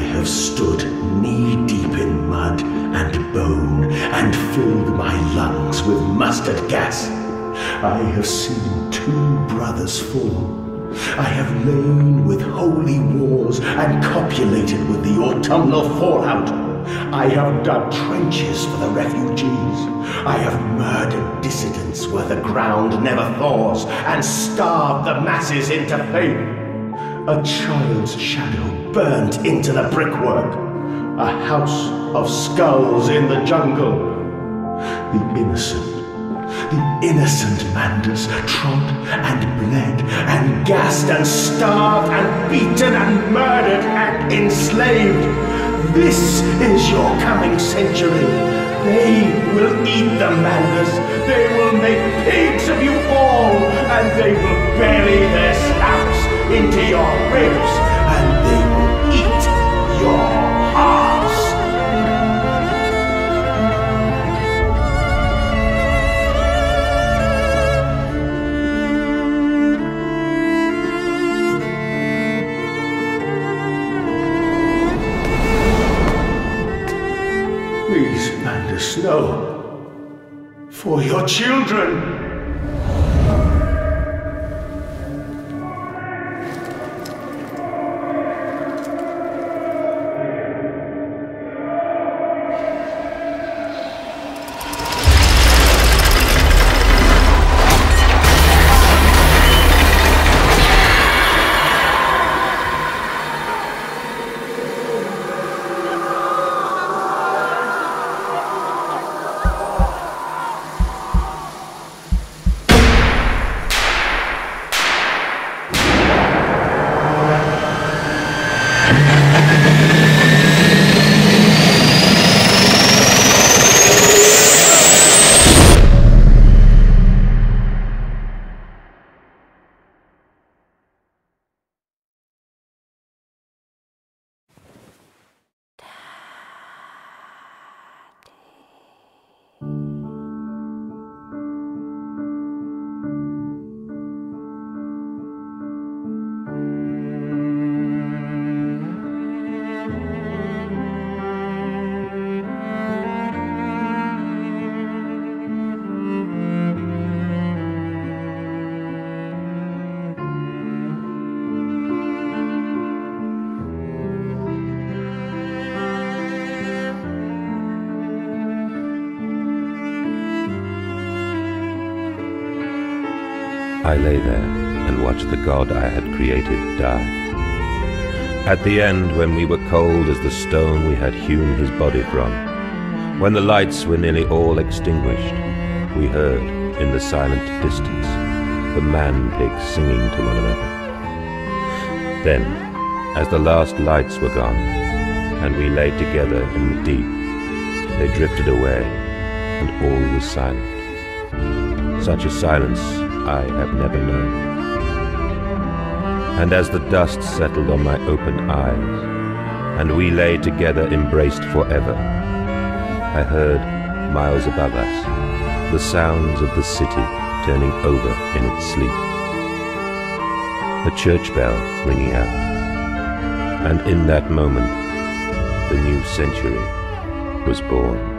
have stood knee deep in mud and bone and filled my lungs with mustard gas. I have seen two brothers fall. I have lain with holy wars and copulated with the autumnal fallout. I have dug trenches for the refugees. I have murdered dissidents where the ground never thaws and starved the masses into faith. A child's shadow burnt into the brickwork. A house of skulls in the jungle. The innocent, the innocent Manders trod and bled and gassed and starved and beaten and murdered and enslaved. This is your coming century. They will eat the Manders. They will make pigs of you all, and they will bury their snouts into your ribs, and they will eat your hearts. Please, Mandus, no. For your children. I lay there and watched the god I had created die. At the end, when we were cold as the stone we had hewn his body from, when the lights were nearly all extinguished, we heard, in the silent distance, the man-pigs singing to one another. Then, as the last lights were gone, and we lay together in the deep, they drifted away, and all was silent. Such a silence I have never known. And as the dust settled on my open eyes, and we lay together embraced forever, I heard, miles above us, the sounds of the city turning over in its sleep. A church bell ringing out. And in that moment, the new century was born.